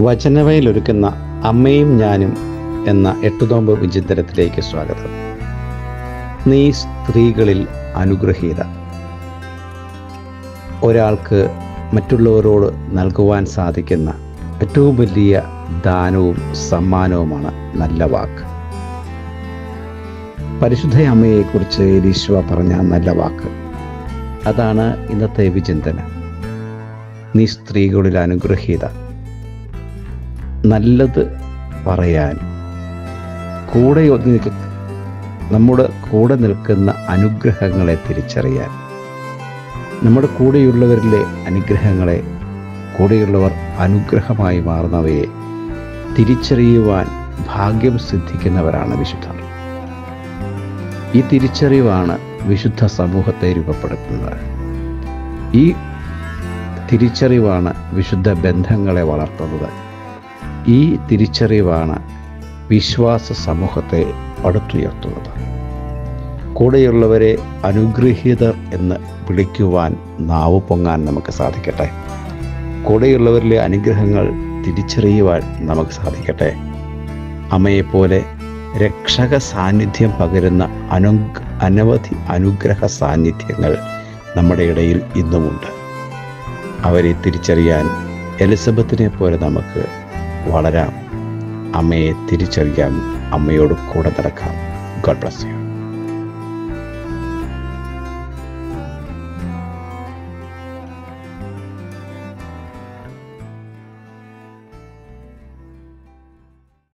വചനവയിലൊരുക്കുന്ന അമ്മയും ഞാനും എന്ന എട്ടുതോമ്പ് വിചിന്തനത്തിലേക്ക് സ്വാഗതം. നീ സ്ത്രീകളിൽ അനുഗ്രഹീത. ഒരാൾക്ക് മറ്റുള്ളവരോട് നൽകുവാൻ സാധിക്കുന്ന ഏറ്റവും വലിയ ദാനവും സമ്മാനവുമാണ് നല്ല വാക്ക്. പരിശുദ്ധ അമ്മയെക്കുറിച്ച് ഈശോ പറഞ്ഞ നല്ല വാക്ക്. അതാണ് ഇന്നത്തെ വിചിന്തന. നീ സ്ത്രീകളിൽ അനുഗ്രഹീത. നല്ലത് പറയാൻ. കൂടെ നമ്മുടെ കൂടെ നിൽക്കുന്ന അനുഗ്രഹങ്ങളെ തിരിച്ചറിയാൻ. നമ്മുടെ കൂടെയുള്ളവരിലെ അനുഗ്രഹങ്ങളെ കൂടെയുള്ളവർ അനുഗ്രഹമായി മാറുന്നവയെ തിരിച്ചറിയുവാൻ ഭാഗ്യം സിദ്ധിക്കുന്നവരാണ് വിശുദ്ധർ. ഈ തിരിച്ചറിവാണ് വിശുദ്ധ സമൂഹത്തെ രൂപപ്പെടുത്തുന്നത്. ഈ തിരിച്ചറിവാണ് വിശുദ്ധ ബന്ധങ്ങളെ വളർത്തുന്നത്. ഈ തിരിച്ചറിവാണ് വിശ്വാസ സമൂഹത്തെ അടുത്തുയർത്തുന്നത്. കൂടെയുള്ളവരെ അനുഗ്രഹീതർ എന്ന് വിളിക്കുവാൻ നാവ് പൊങ്ങാൻ നമുക്ക് സാധിക്കട്ടെ. കൂടെയുള്ളവരിലെ അനുഗ്രഹങ്ങൾ തിരിച്ചറിയുവാൻ നമുക്ക് സാധിക്കട്ടെ. അമ്മയെപ്പോലെ രക്ഷക സാന്നിധ്യം പകരുന്ന അനു അനവധി അനുഗ്രഹ സാന്നിധ്യങ്ങൾ നമ്മുടെ ഇടയിൽ ഇന്നുമുണ്ട്. അവരെ തിരിച്ചറിയാൻ എലിസബത്തിനെ പോലെ നമുക്ക് വളരാം. അമ്മയെ തിരിച്ചറിയാം അമ്മയോട് കൂടെ നടക്കാം. God bless you